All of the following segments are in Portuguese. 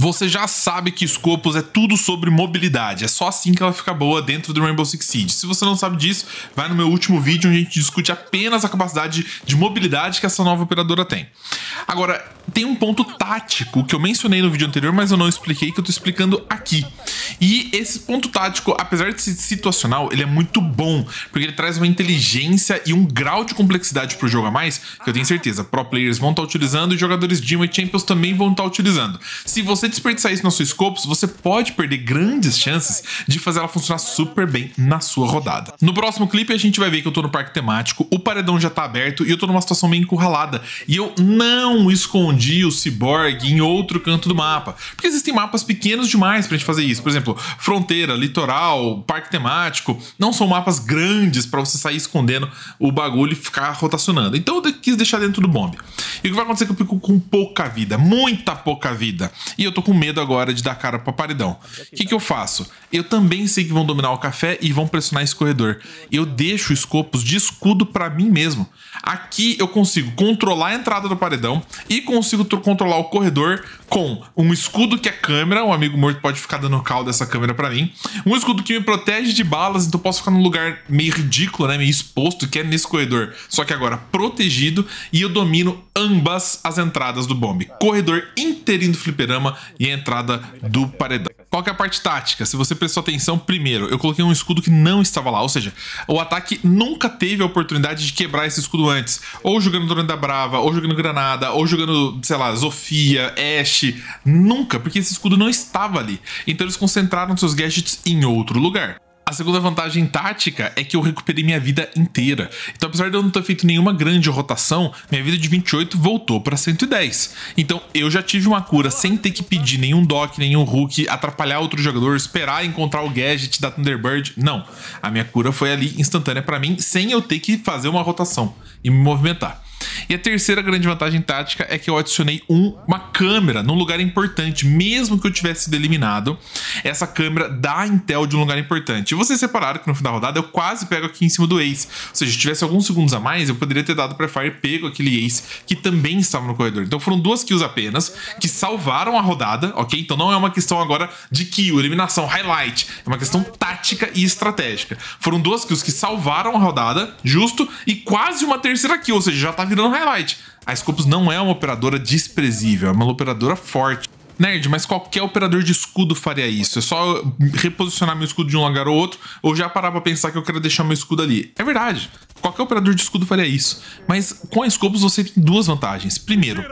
Você já sabe que Scopus é tudo sobre mobilidade, é só assim que ela fica boa dentro do Rainbow Six Siege. Se você não sabe disso, vai no meu último vídeo onde a gente discute apenas a capacidade de mobilidade que essa nova operadora tem. Agora, tem um ponto tático que eu mencionei no vídeo anterior, mas eu não expliquei, que eu tô explicando aqui. E esse ponto tático, apesar de ser situacional, ele é muito bom, porque ele traz uma inteligência e um grau de complexidade pro jogo a mais, que eu tenho certeza, pro players vão estar tá utilizando e jogadores Dream e Champions também vão estar tá utilizando. Se você desperdiçar isso no seu Scopus, você pode perder grandes chances de fazer ela funcionar super bem na sua rodada. No próximo clipe a gente vai ver que eu tô no parque temático, o paredão já tá aberto e eu tô numa situação meio encurralada. E eu não escondi o Cyborg em outro canto do mapa, porque existem mapas pequenos demais pra gente fazer isso. Por exemplo, fronteira, litoral, parque temático, não são mapas grandes para você sair escondendo o bagulho e ficar rotacionando. Então eu quis deixar dentro do bombe. E o que vai acontecer é que eu fico com pouca vida, muita pouca vida. E eu tô com medo agora de dar cara pra paredão. O que, que eu faço? Eu também sei que vão dominar o café e vão pressionar esse corredor. Eu deixo escopos de escudo para mim mesmo. Aqui eu consigo controlar a entrada do paredão e consigo controlar o corredor com um escudo que é câmera, um amigo morto pode ficar dando cal dessa câmera para mim, um escudo que me protege de balas, então posso ficar num lugar meio ridículo, né, meio exposto, que é nesse corredor, só que agora protegido, e eu domino ambas as entradas do bombe, corredor inteirinho do fliperama e a entrada do paredão. Qual que é a parte tática? Se você prestou atenção, primeiro, eu coloquei um escudo que não estava lá, ou seja, o ataque nunca teve a oportunidade de quebrar esse escudo antes, ou jogando da Brava, ou jogando Granada, ou jogando, sei lá, Zofia, Ashe, nunca, porque esse escudo não estava ali. Então eles concentraram seus gadgets em outro lugar. A segunda vantagem tática é que eu recuperei minha vida inteira. Então, apesar de eu não ter feito nenhuma grande rotação, minha vida de 28 voltou para 110. Então, eu já tive uma cura sem ter que pedir nenhum dock, nenhum hook, atrapalhar outro jogador, esperar encontrar o gadget da Thunderbird. Não. A minha cura foi ali instantânea para mim, sem eu ter que fazer uma rotação e me movimentar. E a terceira grande vantagem tática é que eu adicionei um, uma câmera num lugar importante, mesmo que eu tivesse sido eliminado, essa câmera dá intel de um lugar importante. E vocês separaram que no final da rodada eu quase pego aqui em cima do Ace. Ou seja, se tivesse alguns segundos a mais, eu poderia ter dado para Fire pego aquele Ace que também estava no corredor. Então foram duas kills apenas, que salvaram a rodada, ok? Então não é uma questão agora de kill, eliminação, highlight. É uma questão tática e estratégica. Foram duas kills que salvaram a rodada, justo, e quase uma terceira kill, ou seja, já tá virando highlight. A Scopus não é uma operadora desprezível, é uma operadora forte. Nerd, mas qualquer operador de escudo faria isso. É só reposicionar meu escudo de um lugar ou outro, ou já parar pra pensar que eu quero deixar meu escudo ali. É verdade. Qualquer operador de escudo faria isso. Mas com a Scopus você tem duas vantagens. Primeiro,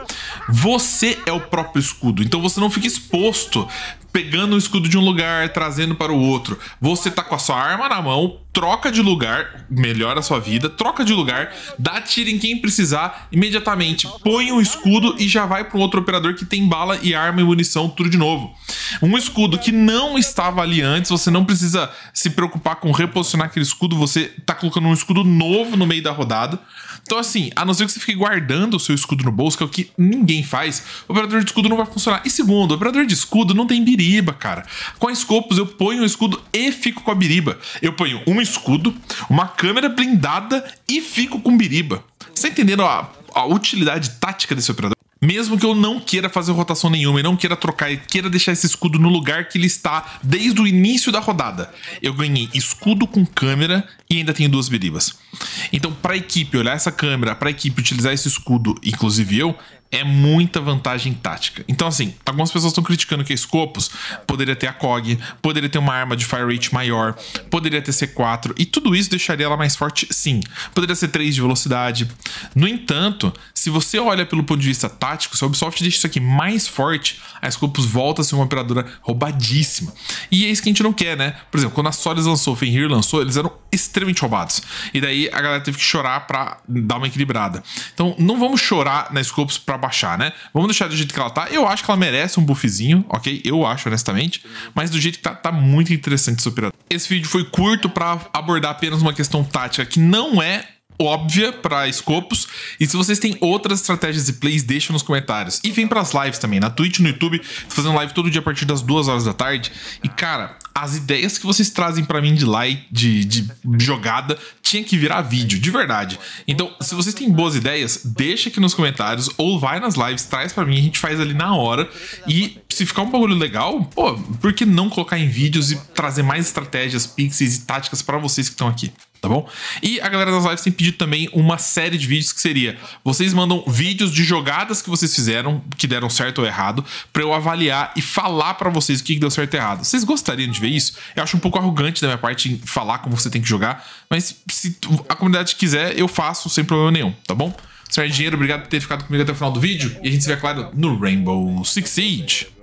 você é o próprio escudo, então você não fica exposto pegando o escudo de um lugar, trazendo para o outro. Você tá com a sua arma na mão, troca de lugar, melhora a sua vida, troca de lugar, dá tiro em quem precisar, imediatamente põe um escudo e já vai para um outro operador que tem bala e arma e munição, tudo de novo. Um escudo que não estava ali antes, você não precisa se preocupar com reposicionar aquele escudo, você tá colocando um escudo novo no meio da rodada. Então, assim, a não ser que você fique guardando o seu escudo no bolso, que é o que ninguém faz, o operador de escudo não vai funcionar. E segundo, o operador de escudo não tem biriba, cara. Com a Scopus, eu ponho o escudo e fico com a biriba. Eu ponho um escudo, uma câmera blindada e fico com biriba. Você tá entendendo a, a utilidade tática desse operador? Mesmo que eu não queira fazer rotação nenhuma e não queira trocar e queira deixar esse escudo no lugar que ele está desde o início da rodada, eu ganhei escudo com câmera e ainda tenho duas biribas. Então, para a equipe olhar essa câmera, para a equipe utilizar esse escudo, inclusive eu, é muita vantagem tática. Então, assim, algumas pessoas estão criticando que a Scopus poderia ter a COG, poderia ter uma arma de fire rate maior, poderia ter C4, e tudo isso deixaria ela mais forte, sim. Poderia ser 3 de velocidade. No entanto, se você olha pelo ponto de vista tático, se a Ubisoft deixa isso aqui mais forte, a Scopus volta a ser uma operadora roubadíssima. E é isso que a gente não quer, né? Por exemplo, quando a Solis lançou, o Fenrir lançou, eles eram extremamente roubados. E daí a galera teve que chorar pra dar uma equilibrada. Então, não vamos chorar na Scopus pra para baixar, né? Vamos deixar do jeito que ela tá. Eu acho que ela merece um buffzinho, ok? Eu acho, honestamente. Mas do jeito que tá, tá muito interessante esse operador. Esse vídeo foi curto para abordar apenas uma questão tática que não é óbvia para escopos. E se vocês têm outras estratégias e plays, deixa nos comentários. E vem para as lives também, na Twitch, no YouTube, tô fazendo live todo dia a partir das 2 horas da tarde. E cara, as ideias que vocês trazem para mim de live, de, de jogada, tinha que virar vídeo, de verdade. Então, se vocês têm boas ideias, deixa aqui nos comentários ou vai nas lives, traz para mim, a gente faz ali na hora. E se ficar um bagulho legal, pô, por que não colocar em vídeos e trazer mais estratégias, pixels e táticas para vocês que estão aqui? Tá bom? E a galera das lives tem pedido também uma série de vídeos que seria: vocês mandam vídeos de jogadas que vocês fizeram, que deram certo ou errado, para eu avaliar e falar para vocês o que deu certo e errado. Vocês gostariam de ver isso? Eu acho um pouco arrogante da minha parte falar como você tem que jogar, mas se a comunidade quiser, eu faço sem problema nenhum, tá bom? Senhor Dinheiro, obrigado por ter ficado comigo até o final do vídeo e a gente se vê, claro, no Rainbow Six Siege.